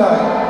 like?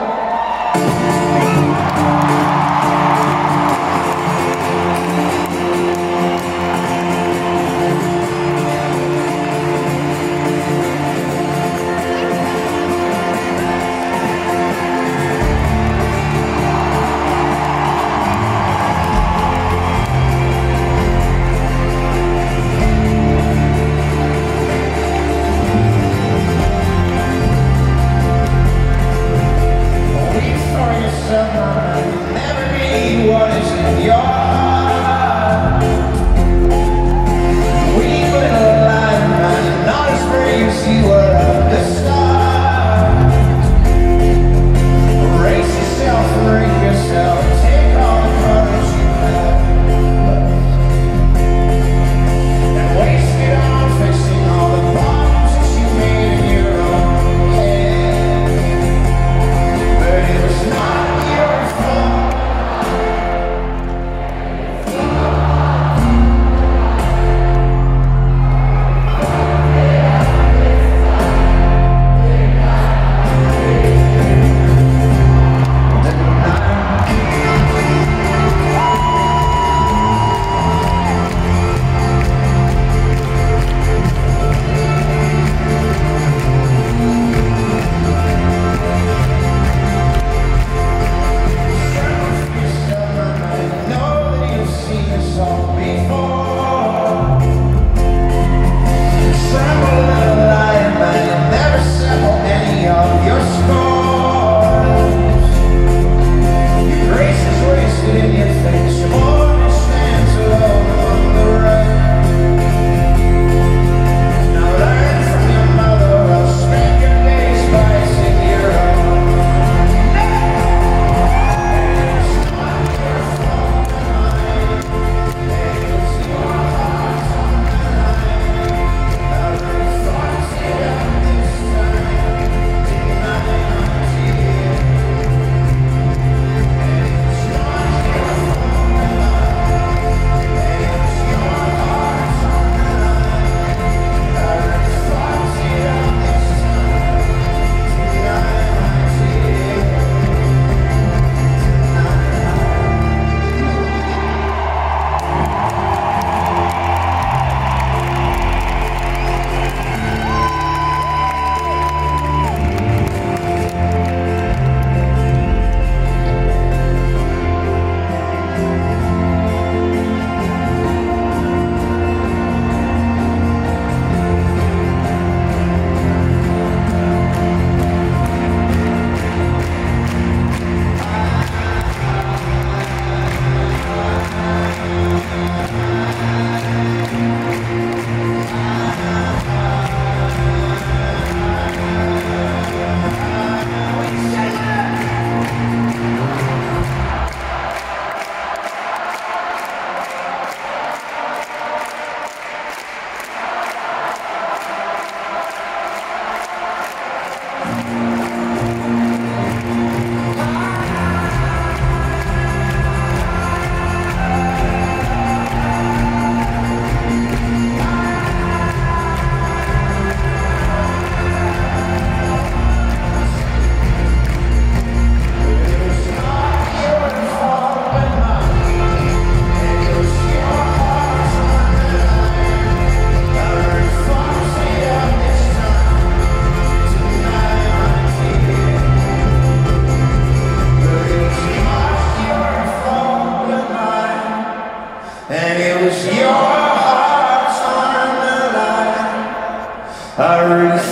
hours